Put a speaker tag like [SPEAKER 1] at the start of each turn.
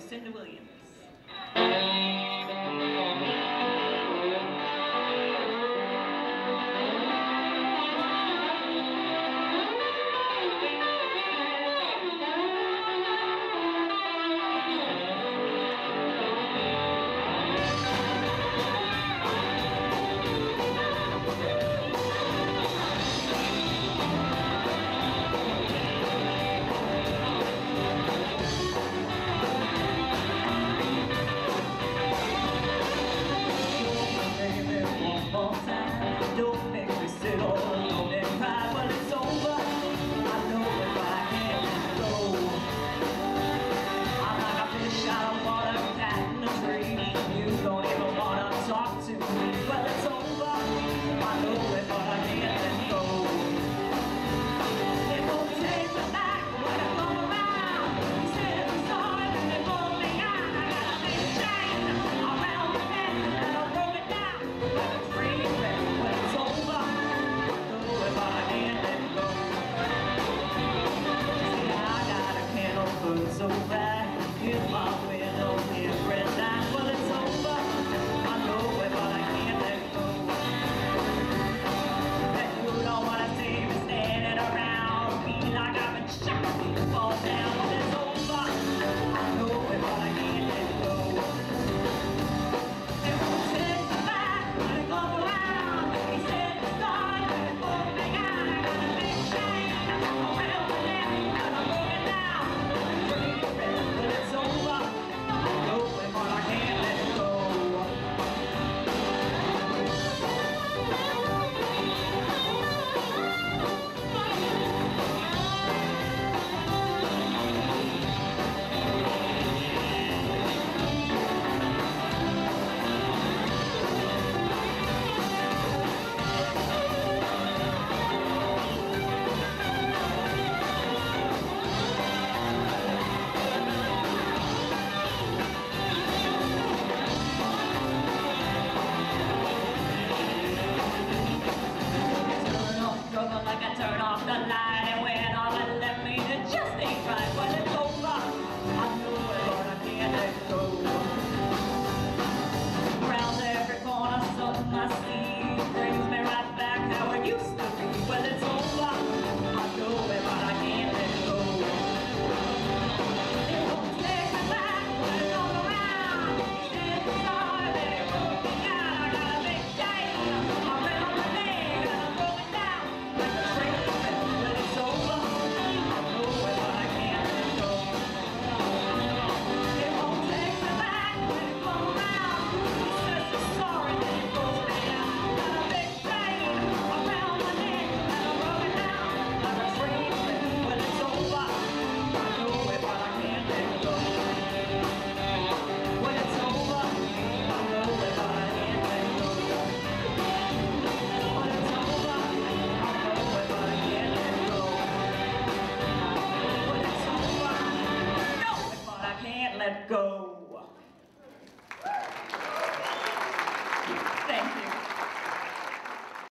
[SPEAKER 1] Lucinda Williams.